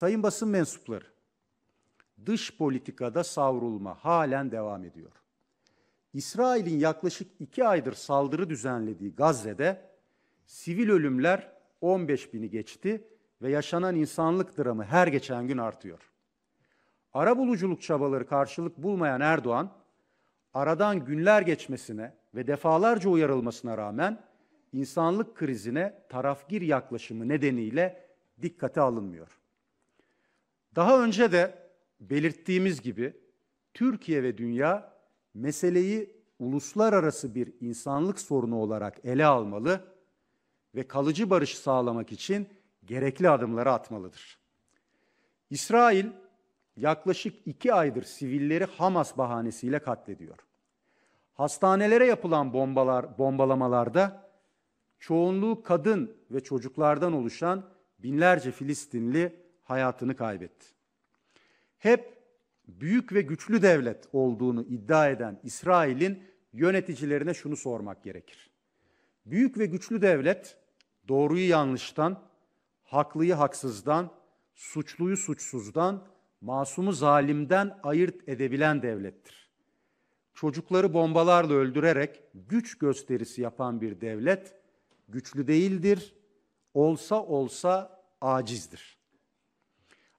Sayın basın mensupları, dış politikada savrulma halen devam ediyor. İsrail'in yaklaşık iki aydır saldırı düzenlediği Gazze'de sivil ölümler 15 bini geçti ve yaşanan insanlık dramı her geçen gün artıyor. Ara buluculuk çabaları karşılık bulmayan Erdoğan, aradan günler geçmesine ve defalarca uyarılmasına rağmen insanlık krizine tarafgir yaklaşımı nedeniyle dikkate alınmıyor. Daha önce de belirttiğimiz gibi Türkiye ve dünya meseleyi uluslararası bir insanlık sorunu olarak ele almalı ve kalıcı barış sağlamak için gerekli adımları atmalıdır. İsrail yaklaşık iki aydır sivilleri Hamas bahanesiyle katlediyor. Hastanelere yapılan bombalar, bombalamalarda çoğunluğu kadın ve çocuklardan oluşan binlerce Filistinli hayatını kaybetti. Hep büyük ve güçlü devlet olduğunu iddia eden İsrail'in yöneticilerine şunu sormak gerekir. Büyük ve güçlü devlet doğruyu yanlıştan, haklıyı haksızdan, suçluyu suçsuzdan, masumu zalimden ayırt edebilen devlettir. Çocukları bombalarla öldürerek güç gösterisi yapan bir devlet güçlü değildir, olsa olsa acizdir.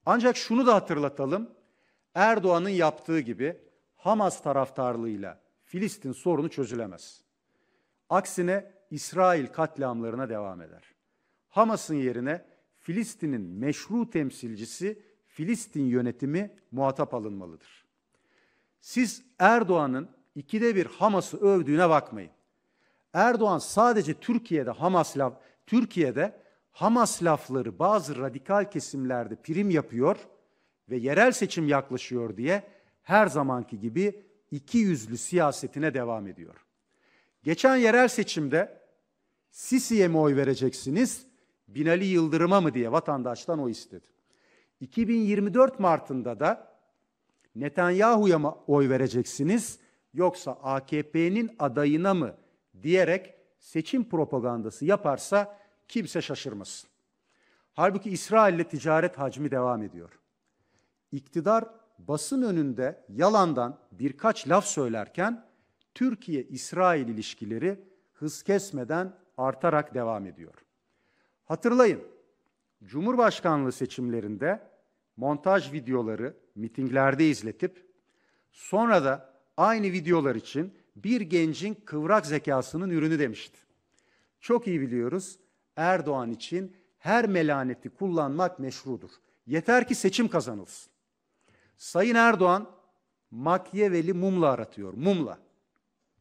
Ancak şunu da hatırlatalım. Erdoğan'ın yaptığı gibi Hamas taraftarlığıyla Filistin sorunu çözülemez. Aksine İsrail katliamlarına devam eder. Hamas'ın yerine Filistin'in meşru temsilcisi Filistin yönetimi muhatap alınmalıdır. Siz Erdoğan'ın ikide bir Hamas'ı övdüğüne bakmayın. Erdoğan sadece Türkiye'de Hamas laf, Türkiye'de Hamas lafları bazı radikal kesimlerde prim yapıyor ve yerel seçim yaklaşıyor diye her zamanki gibi iki yüzlü siyasetine devam ediyor. Geçen yerel seçimde Sisi'ye mi oy vereceksiniz, Binali Yıldırım'a mı diye vatandaştan o istedi. 2024 Mart'ında da Netanyahu'ya mı oy vereceksiniz yoksa AKP'nin adayına mı diyerek seçim propagandası yaparsa kimse şaşırmasın. Halbuki İsrail ile ticaret hacmi devam ediyor. İktidar basın önünde yalandan birkaç laf söylerken Türkiye-İsrail ilişkileri hız kesmeden artarak devam ediyor. Hatırlayın, Cumhurbaşkanlığı seçimlerinde montaj videoları mitinglerde izletip sonra da aynı videolar için bir gencin kıvrak zekasının ürünü demişti. Çok iyi biliyoruz Erdoğan için her melaneti kullanmak meşrudur. Yeter ki seçim kazanılsın. Sayın Erdoğan Makyaveli mumla aratıyor, mumla.